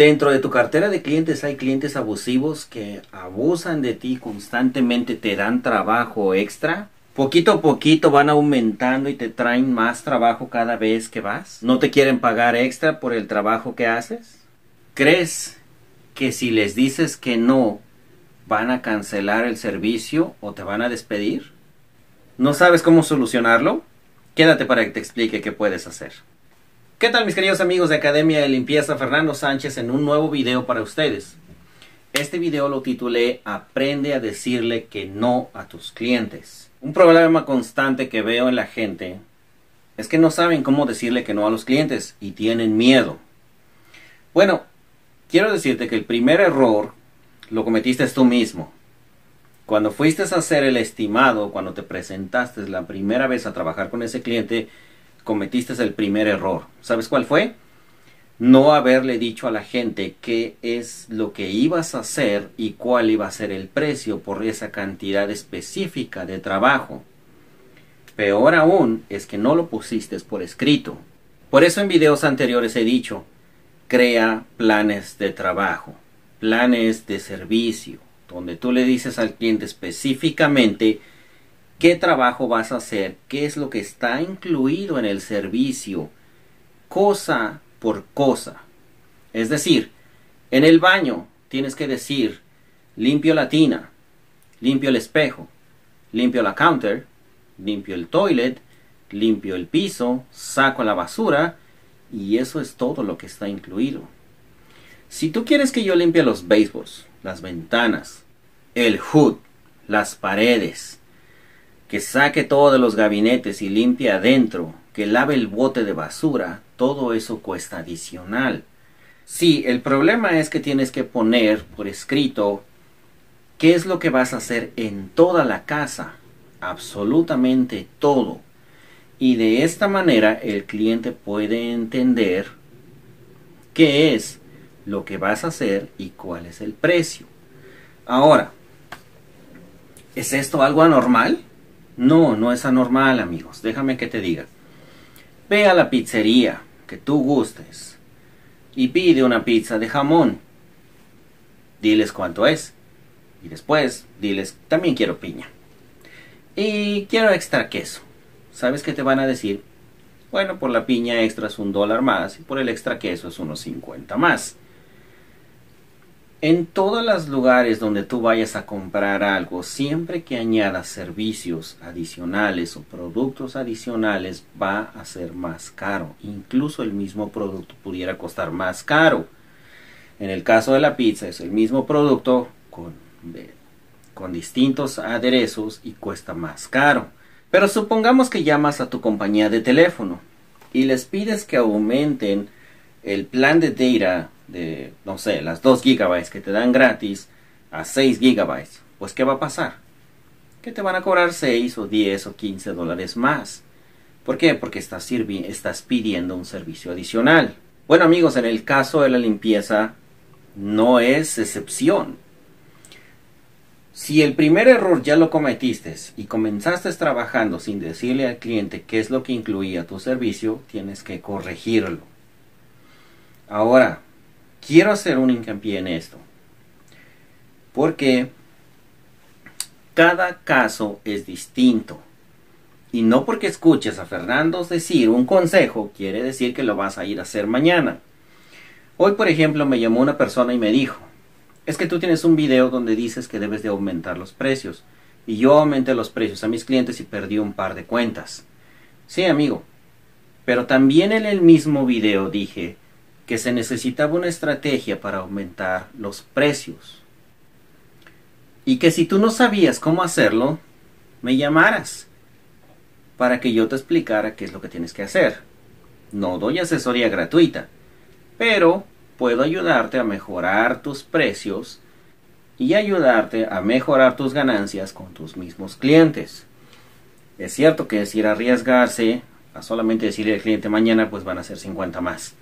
Dentro de tu cartera de clientes hay clientes abusivos que abusan de ti constantemente, te dan trabajo extra. Poquito a poquito van aumentando y te traen más trabajo cada vez que vas. ¿No te quieren pagar extra por el trabajo que haces? ¿Crees que si les dices que no, van a cancelar el servicio o te van a despedir? ¿No sabes cómo solucionarlo? Quédate para que te explique qué puedes hacer. ¿Qué tal mis queridos amigos de Academia de Limpieza? Fernando Sánchez en un nuevo video para ustedes. Este video lo titulé Aprende a decirle que no a tus clientes. Un problema constante que veo en la gente es que no saben cómo decirle que no a los clientes y tienen miedo. Bueno, quiero decirte que el primer error lo cometiste tú mismo. Cuando fuiste a hacer el estimado, cuando te presentaste la primera vez a trabajar con ese cliente, cometiste el primer error. ¿Sabes cuál fue? No haberle dicho a la gente qué es lo que ibas a hacer y cuál iba a ser el precio por esa cantidad específica de trabajo. Peor aún es que no lo pusiste por escrito. Por eso en videos anteriores he dicho, crea planes de trabajo, planes de servicio, donde tú le dices al cliente específicamente qué trabajo vas a hacer, qué es lo que está incluido en el servicio, cosa por cosa. Es decir, en el baño tienes que decir limpio la tina, limpio el espejo, limpio la counter, limpio el toilet, limpio el piso, saco la basura y eso es todo lo que está incluido. Si tú quieres que yo limpie los baseballs, las ventanas, el hood, las paredes, que saque todo de los gabinetes y limpie adentro, que lave el bote de basura, todo eso cuesta adicional. Sí, el problema es que tienes que poner por escrito qué es lo que vas a hacer en toda la casa, absolutamente todo. Y de esta manera el cliente puede entender qué es lo que vas a hacer y cuál es el precio. Ahora, ¿es esto algo anormal? No, no es anormal, amigos. Déjame que te diga. Ve a la pizzería que tú gustes y pide una pizza de jamón. Diles cuánto es. Y después diles, también quiero piña. Y quiero extra queso. ¿Sabes qué te van a decir? Bueno, por la piña extra es un dólar más y por el extra queso es unos 50 más. En todos los lugares donde tú vayas a comprar algo, siempre que añadas servicios adicionales o productos adicionales, va a ser más caro. Incluso el mismo producto pudiera costar más caro. En el caso de la pizza es el mismo producto con, con distintos aderezos y cuesta más caro. Pero supongamos que llamas a tu compañía de teléfono y les pides que aumenten el plan de data de, no sé, las 2 gigabytes que te dan gratis a 6 gigabytes, pues ¿qué va a pasar? Que te van a cobrar 6 o 10 o 15 dólares más. ¿Por qué? Porque estás, estás pidiendo un servicio adicional. Bueno amigos, en el caso de la limpieza no es excepción. Si el primer error ya lo cometiste y comenzaste trabajando sin decirle al cliente qué es lo que incluía tu servicio, tienes que corregirlo. Ahora, quiero hacer un hincapié en esto. Porque cada caso es distinto. Y no porque escuches a Fernando decir un consejo, quiere decir que lo vas a ir a hacer mañana. Hoy, por ejemplo, me llamó una persona y me dijo, es que tú tienes un video donde dices que debes de aumentar los precios. Y yo aumenté los precios a mis clientes y perdí un par de cuentas. Sí, amigo. Pero también en el mismo video dije que se necesitaba una estrategia para aumentar los precios. Y que si tú no sabías cómo hacerlo, me llamaras para que yo te explicara qué es lo que tienes que hacer. No doy asesoría gratuita, pero puedo ayudarte a mejorar tus precios y ayudarte a mejorar tus ganancias con tus mismos clientes. Es cierto que decir arriesgarse a solamente decirle al cliente mañana pues van a ser 50 más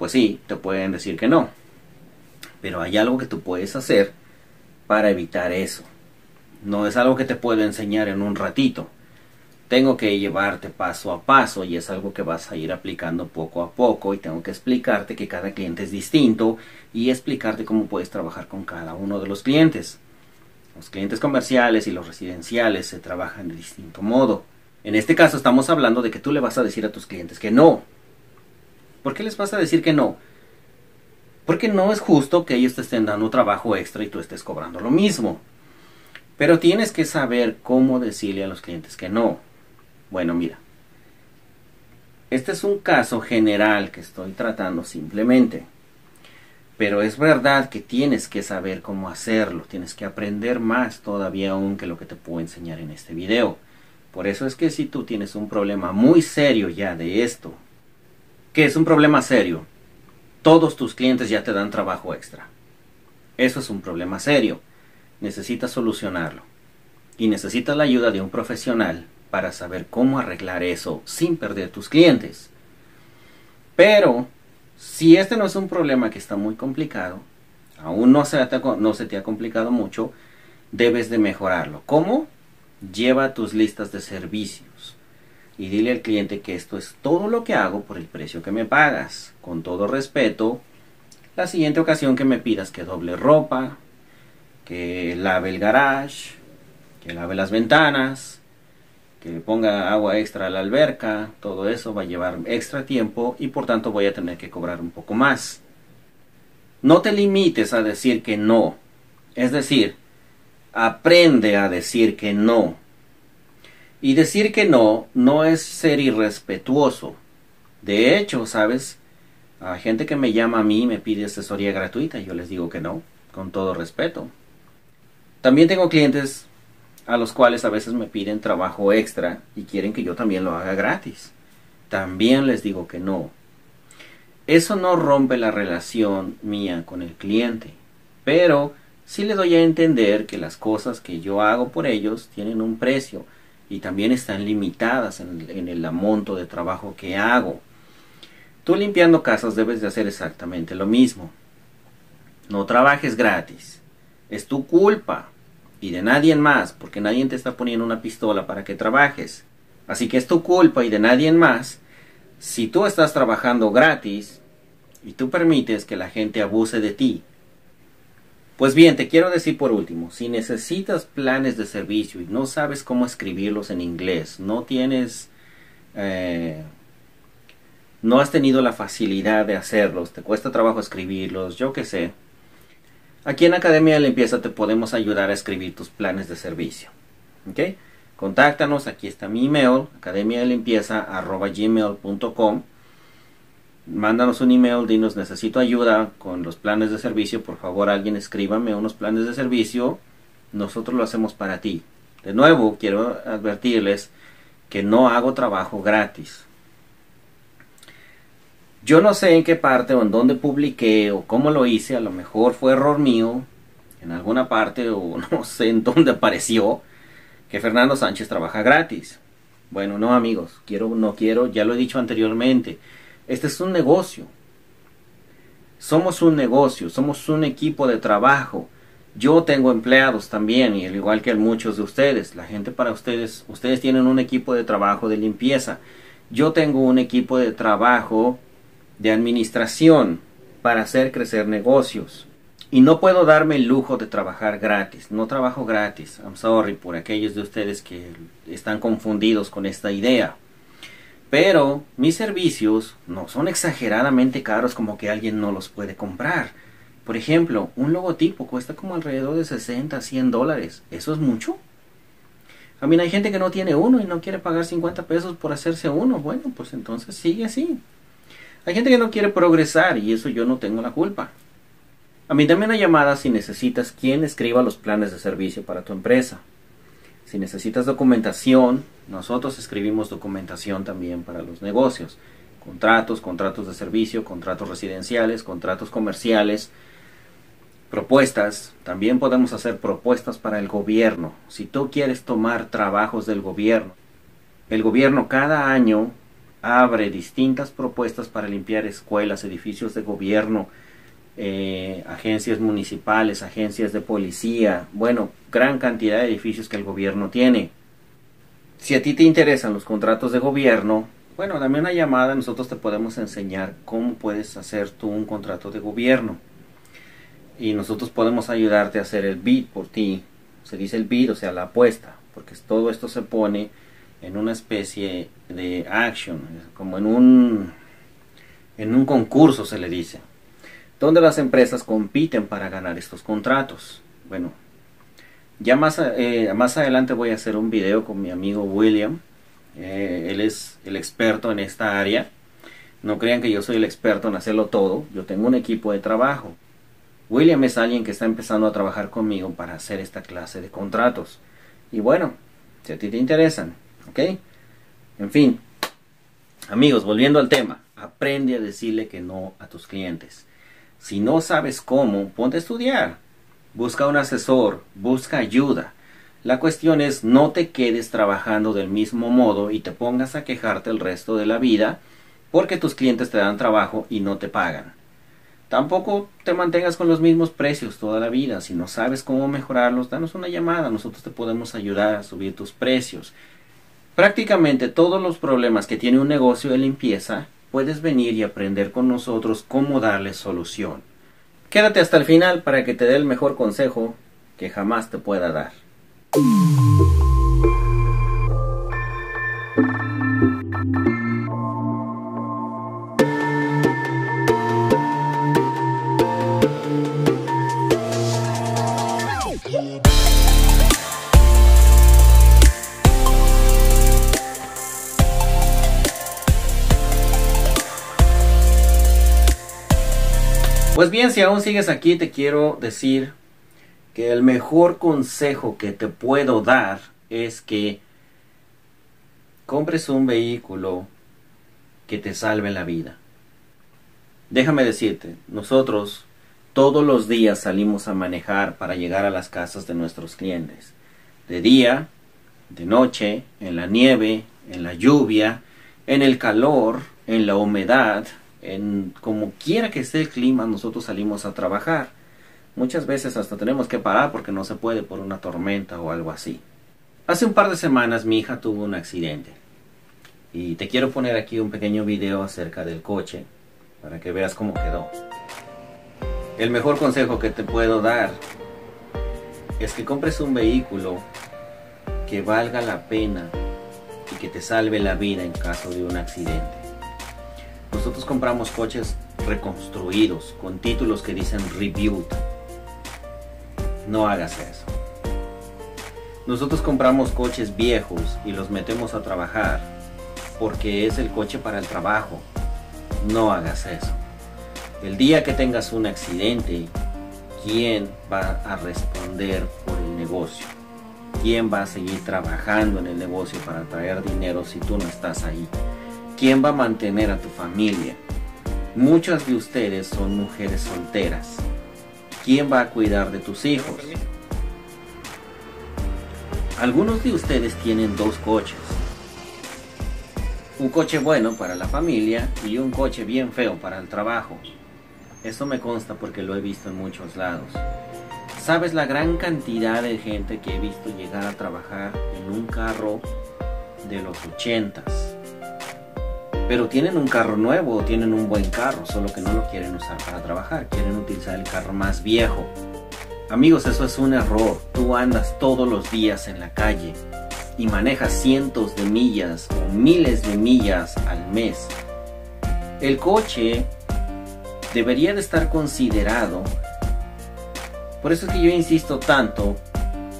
pues sí, te pueden decir que no. Pero hay algo que tú puedes hacer para evitar eso. No es algo que te puedo enseñar en un ratito. tengo que llevarte paso a paso y es algo que vas a ir aplicando poco a poco y tengo que explicarte que cada cliente es distinto y explicarte cómo puedes trabajar con cada uno de los clientes. Los clientes comerciales y los residenciales se trabajan de distinto modo. En este caso estamos hablando de que tú le vas a decir a tus clientes que no. ¿Por qué les vas a decir que no? Porque no es justo que ellos te estén dando trabajo extra y tú estés cobrando lo mismo. Pero tienes que saber cómo decirle a los clientes que no. Bueno, mira. Este es un caso general que estoy tratando simplemente. Pero es verdad que tienes que saber cómo hacerlo. Tienes que aprender más todavía aún que lo que te puedo enseñar en este video. Por eso es que si tú tienes un problema muy serio ya de esto, que es un problema serio, todos tus clientes ya te dan trabajo extra. Eso es un problema serio. Necesitas solucionarlo. Y necesitas la ayuda de un profesional para saber cómo arreglar eso sin perder tus clientes. Pero, si este no es un problema que está muy complicado, aún no se, te, no se te ha complicado mucho, debes de mejorarlo. ¿Cómo? Lleva tus listas de servicios y dile al cliente que esto es todo lo que hago por el precio que me pagas. Con todo respeto, la siguiente ocasión que me pidas que doble ropa, que lave el garage, que lave las ventanas, que ponga agua extra a la alberca, todo eso va a llevar extra tiempo y por tanto voy a tener que cobrar un poco más. No te limites a decir que no. Es decir, aprende a decir que no. Y decir que no no es ser irrespetuoso. De hecho, ¿sabes? A gente que me llama a mí me pide asesoría gratuita y yo les digo que no, con todo respeto. También tengo clientes a los cuales a veces me piden trabajo extra y quieren que yo también lo haga gratis. También les digo que no. Eso no rompe la relación mía con el cliente, pero sí le doy a entender que las cosas que yo hago por ellos tienen un precio y también están limitadas en el, en el monto de trabajo que hago. Tú limpiando casas debes de hacer exactamente lo mismo. No trabajes gratis. Es tu culpa y de nadie más, porque nadie te está poniendo una pistola para que trabajes. Así que es tu culpa y de nadie más si tú estás trabajando gratis y tú permites que la gente abuse de ti. Pues bien, te quiero decir por último, si necesitas planes de servicio y no sabes cómo escribirlos en inglés, no tienes, eh, no has tenido la facilidad de hacerlos, te cuesta trabajo escribirlos, yo qué sé, Aquí en Academia de Limpieza te podemos ayudar a escribir tus planes de servicio. ¿Ok? Contáctanos, aquí está mi email, academia de limpieza gmail.com. Mándanos un email, dinos necesito ayuda con los planes de servicio, por favor alguien escríbame unos planes de servicio, nosotros lo hacemos para ti. De nuevo, quiero advertirles que no hago trabajo gratis. Yo no sé en qué parte o en dónde publiqué o cómo lo hice, a lo mejor fue error mío en alguna parte o no sé en dónde apareció que Fernando Sánchez trabaja gratis. Bueno, no amigos, quiero no quiero, ya lo he dicho anteriormente, este es un negocio. Somos un negocio, somos un equipo de trabajo. Yo tengo empleados también, y al igual que muchos de ustedes, la gente para ustedes, ustedes tienen un equipo de trabajo de limpieza. Yo tengo un equipo de trabajo de administración para hacer crecer negocios. Y no puedo darme el lujo de trabajar gratis. No trabajo gratis. I'm sorry por aquellos de ustedes que están confundidos con esta idea. Pero mis servicios no son exageradamente caros como que alguien no los puede comprar. Por ejemplo, un logotipo cuesta como alrededor de 60 a 100 dólares. ¿Eso es mucho? A mí hay gente que no tiene uno y no quiere pagar 50 pesos por hacerse uno. Bueno, pues entonces sigue así. Hay gente que no quiere progresar y eso yo no tengo la culpa. A mí dame una llamada si necesitas quien escriba los planes de servicio para tu empresa. Si necesitas documentación, nosotros escribimos documentación también para los negocios. Contratos, contratos de servicio, contratos residenciales, contratos comerciales, propuestas. También podemos hacer propuestas para el gobierno. Si tú quieres tomar trabajos del gobierno, el gobierno cada año abre distintas propuestas para limpiar escuelas, edificios de gobierno, eh, agencias municipales, agencias de policía, bueno, gran cantidad de edificios que el gobierno tiene. Si a ti te interesan los contratos de gobierno, bueno, dame una llamada, nosotros te podemos enseñar cómo puedes hacer tú un contrato de gobierno. Y nosotros podemos ayudarte a hacer el bid por ti. Se dice el bid, o sea, la apuesta, porque todo esto se pone en una especie de action, como en un en un concurso se le dice, donde las empresas compiten para ganar estos contratos. Bueno, ya más, eh, más adelante voy a hacer un video con mi amigo William, eh, él es el experto en esta área. No crean que yo soy el experto en hacerlo todo. Yo tengo un equipo de trabajo. William es alguien que está empezando a trabajar conmigo para hacer esta clase de contratos. Y bueno, si a ti te interesan, ¿ok? En fin, amigos, volviendo al tema, aprende a decirle que no a tus clientes. Si no sabes cómo, ponte a estudiar. Busca un asesor, busca ayuda. La cuestión es no te quedes trabajando del mismo modo y te pongas a quejarte el resto de la vida porque tus clientes te dan trabajo y no te pagan. Tampoco te mantengas con los mismos precios toda la vida. Si no sabes cómo mejorarlos, danos una llamada. Nosotros te podemos ayudar a subir tus precios. Prácticamente todos los problemas que tiene un negocio de limpieza, puedes venir y aprender con nosotros cómo darle solución. Quédate hasta el final para que te dé el mejor consejo que jamás te pueda dar. Pues bien, si aún sigues aquí, te quiero decir que el mejor consejo que te puedo dar es que compres un vehículo que te salve la vida. Déjame decirte, nosotros todos los días salimos a manejar para llegar a las casas de nuestros clientes. De día, de noche, en la nieve, en la lluvia, en el calor, en la humedad, en como quiera que esté el clima, nosotros salimos a trabajar. Muchas veces hasta tenemos que parar porque no se puede por una tormenta o algo así. Hace un par de semanas mi hija tuvo un accidente. Y te quiero poner aquí un pequeño video acerca del coche para que veas cómo quedó. El mejor consejo que te puedo dar es que compres un vehículo que valga la pena y que te salve la vida en caso de un accidente. Nosotros compramos coches reconstruidos con títulos que dicen rebuild no hagas eso. Nosotros compramos coches viejos y los metemos a trabajar porque es el coche para el trabajo. No hagas eso. El día que tengas un accidente, ¿quién va a responder por el negocio? ¿Quién va a seguir trabajando en el negocio para traer dinero si tú no estás ahí? ¿Quién va a mantener a tu familia? Muchas de ustedes son mujeres solteras ¿Quién va a cuidar de tus hijos? Algunos de ustedes tienen dos coches. Un coche bueno para la familia y un coche bien feo para el trabajo. Eso me consta porque lo he visto en muchos lados. ¿Sabes la gran cantidad de gente que he visto llegar a trabajar en un carro de los ochentas? Pero tienen un carro nuevo tienen un buen carro, solo que no lo quieren usar para trabajar, quieren utilizar el carro más viejo. Amigos, eso es un error. Tú andas todos los días en la calle y manejas cientos de millas o miles de millas al mes. El coche debería de estar considerado. Por eso es que yo insisto tanto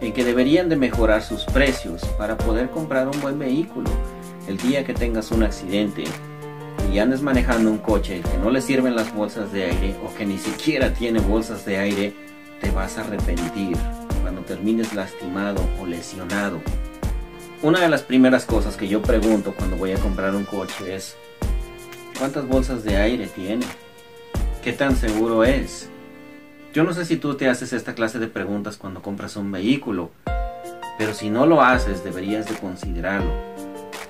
en que deberían de mejorar sus precios para poder comprar un buen vehículo el día que tengas un accidente y andes manejando un coche que no le sirven las bolsas de aire o que ni siquiera tiene bolsas de aire, te vas a arrepentir cuando termines lastimado o lesionado. Una de las primeras cosas que yo pregunto cuando voy a comprar un coche es, ¿cuántas bolsas de aire tiene? ¿Qué tan seguro es? Yo no sé si tú te haces esta clase de preguntas cuando compras un vehículo, pero si no lo haces deberías de considerarlo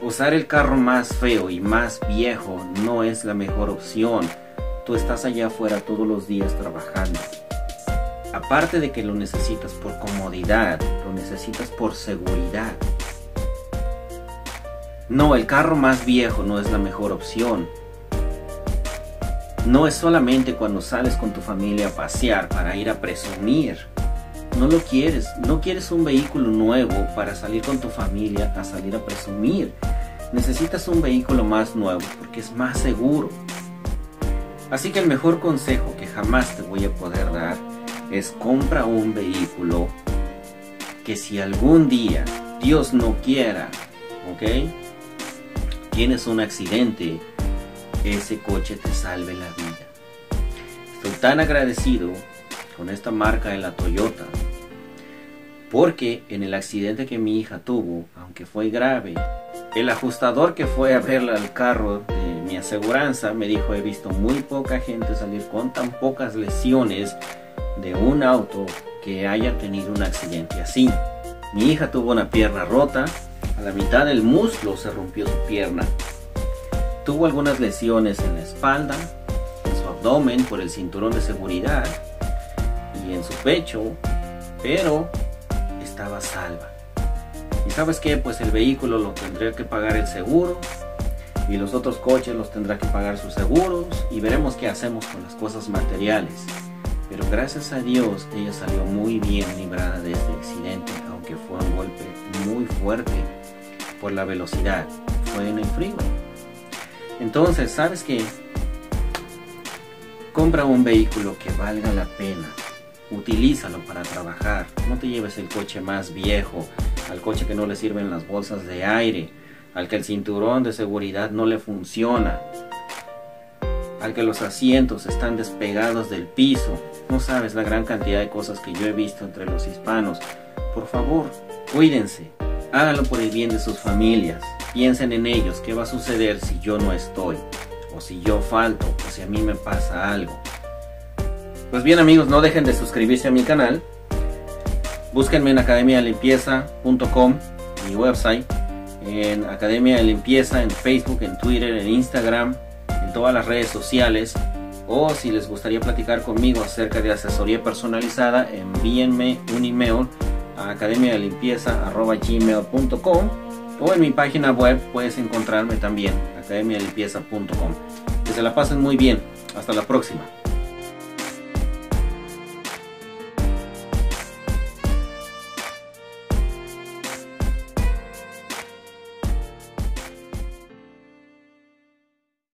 Usar el carro más feo y más viejo no es la mejor opción. Tú estás allá afuera todos los días trabajando. Aparte de que lo necesitas por comodidad, lo necesitas por seguridad. No, el carro más viejo no es la mejor opción. No es solamente cuando sales con tu familia a pasear para ir a presumir. No lo quieres, no quieres un vehículo nuevo para salir con tu familia a salir a presumir. Necesitas un vehículo más nuevo porque es más seguro. Así que el mejor consejo que jamás te voy a poder dar es compra un vehículo que si algún día, Dios no quiera, ¿ok? Tienes un accidente, ese coche te salve la vida. Estoy tan agradecido con esta marca de la Toyota porque en el accidente que mi hija tuvo, aunque fue grave, el ajustador que fue a verla al carro de mi aseguranza me dijo he visto muy poca gente salir con tan pocas lesiones de un auto que haya tenido un accidente así. Mi hija tuvo una pierna rota, a la mitad del muslo se rompió su pierna. Tuvo algunas lesiones en la espalda, en su abdomen por el cinturón de seguridad y en su pecho, pero estaba salva. ¿Y sabes qué? Pues el vehículo lo tendría que pagar el seguro y los otros coches los tendrá que pagar sus seguros y veremos qué hacemos con las cosas materiales. Pero gracias a Dios ella salió muy bien librada de este accidente, aunque fue un golpe muy fuerte por la velocidad. Fue en el frío. Entonces, ¿sabes qué? Compra un vehículo que valga la pena. Utilízalo para trabajar. No te lleves el coche más viejo, al coche que no le sirven las bolsas de aire, al que el cinturón de seguridad no le funciona, al que los asientos están despegados del piso, no sabes la gran cantidad de cosas que yo he visto entre los hispanos. Por favor, cuídense. Háganlo por el bien de sus familias. Piensen en ellos. ¿Qué va a suceder si yo no estoy? O si yo falto. O si a mí me pasa algo. Pues bien amigos, no dejen de suscribirse a mi canal. Búsquenme en academialimpieza.com, mi website. En Academia de Limpieza, en Facebook, en Twitter, en Instagram, en todas las redes sociales o si les gustaría platicar conmigo acerca de asesoría personalizada, envíenme un email a academialimpieza.gmail.com o en mi página web puedes encontrarme también, academialimpieza.com. Que se la pasen muy bien. Hasta la próxima.